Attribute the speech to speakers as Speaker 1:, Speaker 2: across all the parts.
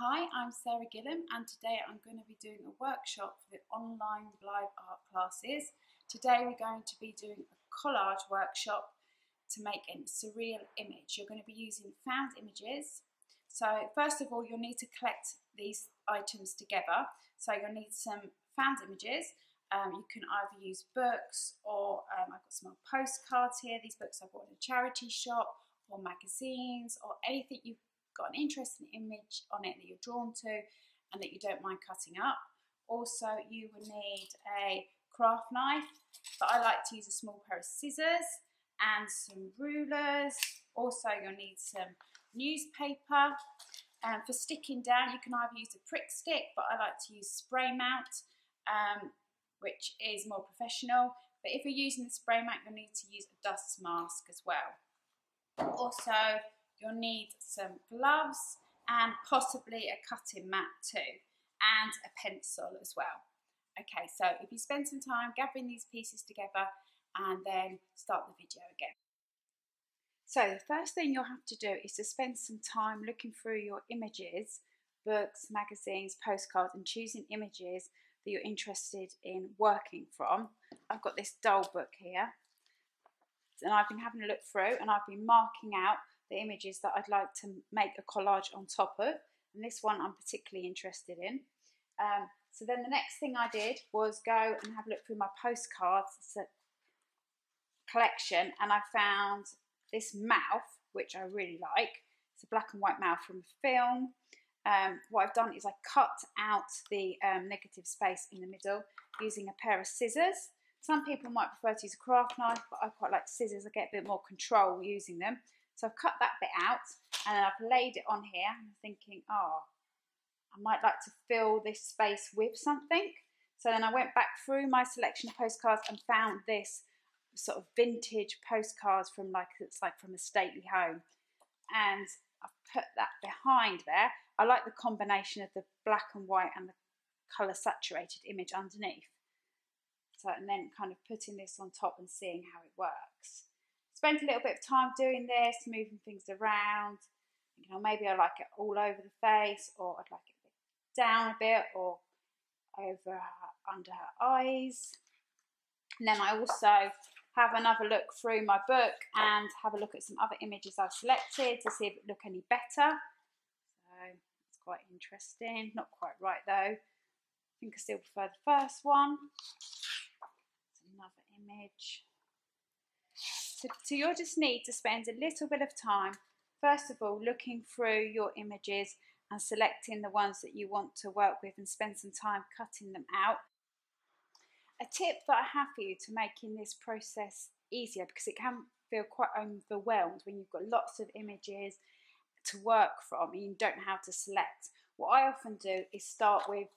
Speaker 1: Hi, I'm Sarah Gillham and today I'm going to be doing a workshop for the online live art classes. Today we're going to be doing a collage workshop to make a surreal image. You're going to be using found images. So first of all you'll need to collect these items together. So you'll need some found images. Um, you can either use books or um, I've got some postcards here. These books I bought in a charity shop or magazines or anything you got an interesting image on it that you're drawn to and that you don't mind cutting up. Also, you will need a craft knife, but I like to use a small pair of scissors and some rulers. Also, you'll need some newspaper. Um, for sticking down, you can either use a prick stick, but I like to use spray mount, um, which is more professional. But if you're using the spray mount, you'll need to use a dust mask as well. Also, You'll need some gloves and possibly a cutting mat too and a pencil as well. Okay, so if you spend some time gathering these pieces together and then start the video again. So the first thing you'll have to do is to spend some time looking through your images, books, magazines, postcards and choosing images that you're interested in working from. I've got this doll book here and I've been having a look through and I've been marking out the images that I'd like to make a collage on top of. And this one I'm particularly interested in. Um, so then the next thing I did was go and have a look through my postcards collection and I found this mouth, which I really like. It's a black and white mouth from a film. Um, what I've done is I cut out the um, negative space in the middle using a pair of scissors. Some people might prefer to use a craft knife, but I quite like scissors. I get a bit more control using them. So I've cut that bit out and then I've laid it on here. I'm thinking, oh, I might like to fill this space with something. So then I went back through my selection of postcards and found this sort of vintage postcards from like, it's like from a stately home. And I've put that behind there. I like the combination of the black and white and the colour saturated image underneath. So, and then kind of putting this on top and seeing how it works spent a little bit of time doing this, moving things around. You know, maybe I like it all over the face, or I'd like it down a bit, or over under her eyes. And then I also have another look through my book and have a look at some other images I've selected to see if it look any better. So it's quite interesting. Not quite right though. I think I still prefer the first one. another image. So, so you'll just need to spend a little bit of time, first of all, looking through your images and selecting the ones that you want to work with and spend some time cutting them out. A tip that I have for you to making this process easier because it can feel quite overwhelmed when you've got lots of images to work from and you don't know how to select. What I often do is start with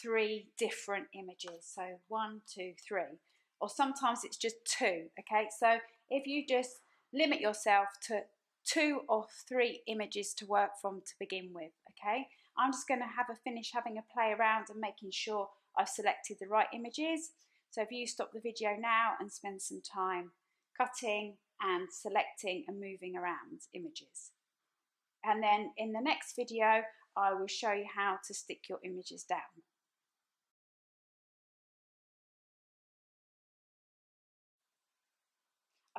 Speaker 1: three different images. So one, two, three or sometimes it's just two, okay? So if you just limit yourself to two or three images to work from to begin with, okay? I'm just gonna have a finish having a play around and making sure I've selected the right images. So if you stop the video now and spend some time cutting and selecting and moving around images. And then in the next video, I will show you how to stick your images down.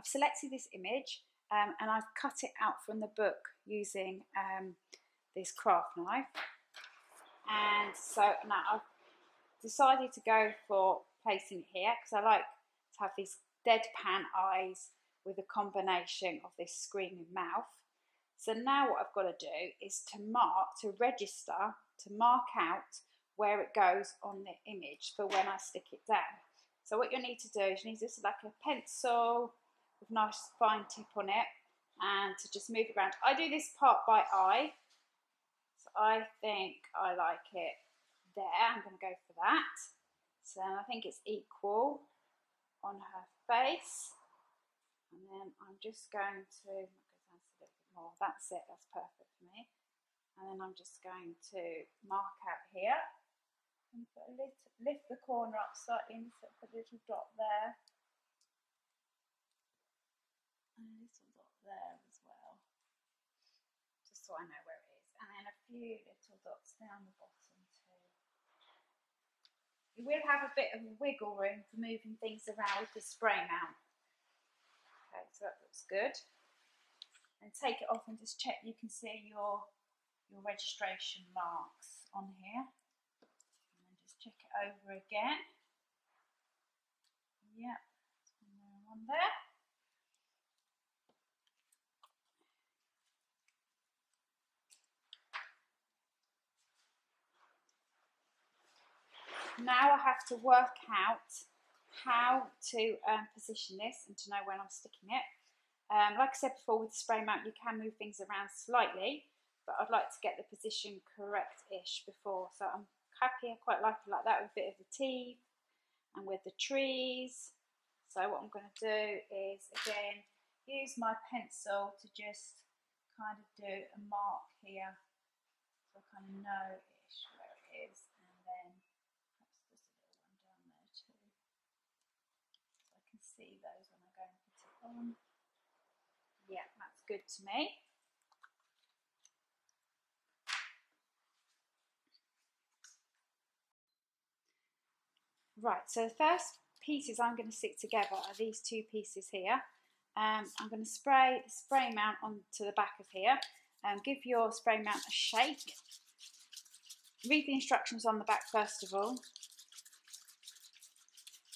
Speaker 1: I've selected this image um, and I've cut it out from the book using um, this craft knife. And so now I've decided to go for placing it here because I like to have these deadpan eyes with a combination of this screaming mouth. So now what I've got to do is to mark, to register, to mark out where it goes on the image for when I stick it down. So what you'll need to do is you need this like a pencil, with nice fine tip on it and to just move around. I do this part by eye. So I think I like it there. I'm going to go for that. So I think it's equal on her face. And then I'm just going to oh, bit more. That's it. That's perfect for me. And then I'm just going to mark out here and put a little, lift the corner up slightly and put a little dot there and a little dot there as well, just so I know where it is. And then a few little dots down the bottom too. You will have a bit of wiggle room for moving things around with the spray mount. Okay, so that looks good. And take it off and just check you can see your your registration marks on here. And then just check it over again. Yep, one there. Now I have to work out how to um, position this and to know when I'm sticking it. Um, like I said before, with the spray mount, you can move things around slightly, but I'd like to get the position correct-ish before. So I'm happy, I quite like it like that with a bit of the teeth and with the trees. So what I'm going to do is, again, use my pencil to just kind of do a mark here. So I kind of know-ish where it is. And then perhaps just a little one down there too. So I can see those when I go and put it on. Yeah, that's good to me. Right, so the first pieces I'm going to stick together are these two pieces here. Um, I'm going to spray the spray mount onto the back of here. Um, give your spray mount a shake. Read the instructions on the back first of all.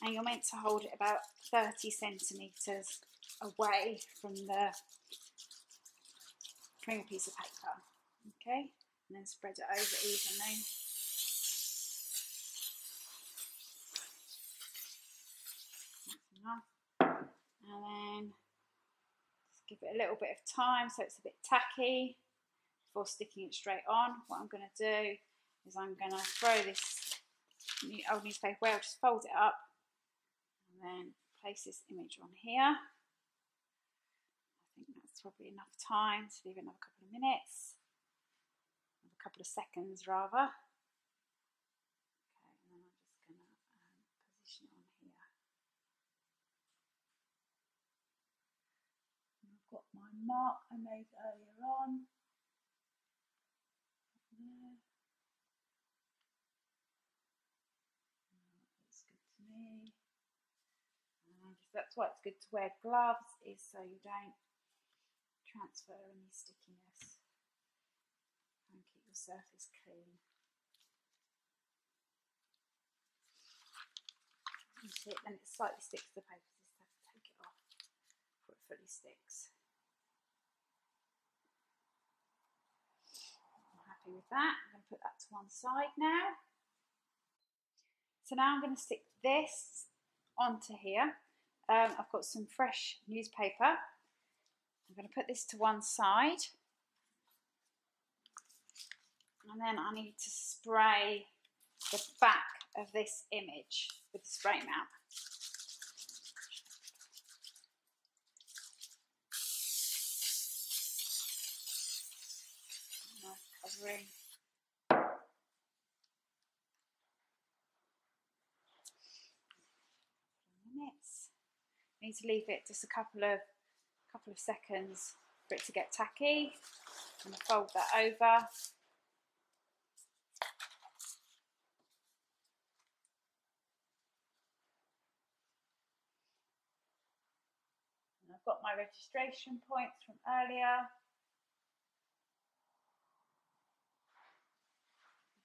Speaker 1: And you're meant to hold it about 30 centimetres away from the from a piece of paper. Okay, and then spread it over evenly. And then just give it a little bit of time so it's a bit tacky before sticking it straight on. What I'm going to do is I'm going to throw this old newspaper away, I'll just fold it up and then place this image on here that's probably enough time to leave it another couple of minutes, a couple of seconds rather. Okay, and then I'm just going to um, position it on here. And I've got my mark I made earlier on. There. Looks good to me. And that's why it's good to wear gloves is so you don't transfer any stickiness and keep your surface clean. It, then it slightly sticks to the paper, so you have to take it off before it fully sticks. I'm happy with that. I'm going to put that to one side now. So now I'm going to stick this onto here. Um, I've got some fresh newspaper I'm going to put this to one side. And then I need to spray the back of this image with the spray mount. Covering. Minutes. Need to leave it just a couple of couple of seconds for it to get tacky. I'm going to fold that over. And I've got my registration points from earlier.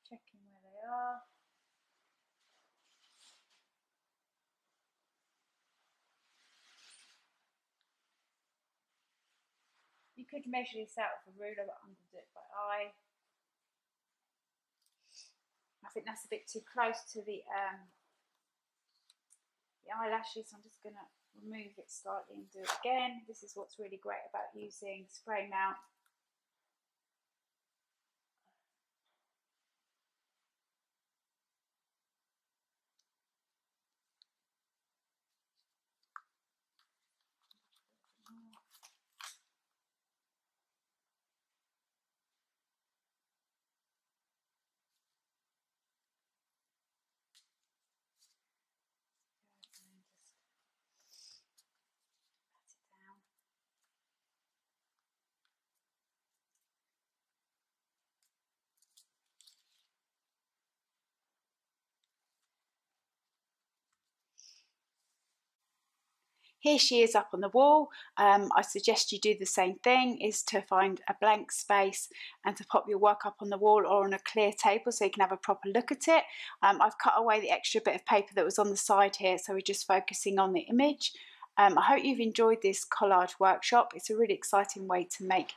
Speaker 1: checking where they are. Could measure this out with a ruler, but I'm going to do it by eye. I think that's a bit too close to the um, the eyelashes. So I'm just going to remove it slightly and do it again. This is what's really great about using spray mount here she is up on the wall. Um, I suggest you do the same thing, is to find a blank space and to pop your work up on the wall or on a clear table so you can have a proper look at it. Um, I've cut away the extra bit of paper that was on the side here, so we're just focusing on the image. Um, I hope you've enjoyed this collage workshop. It's a really exciting way to make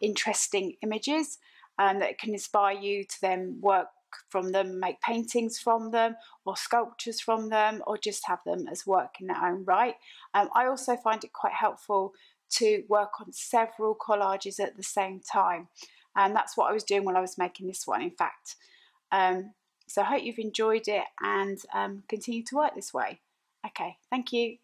Speaker 1: interesting images um, that can inspire you to then work from them, make paintings from them, or sculptures from them, or just have them as work in their own right. Um, I also find it quite helpful to work on several collages at the same time, and that's what I was doing when I was making this one, in fact. Um, so I hope you've enjoyed it and um, continue to work this way. Okay, thank you.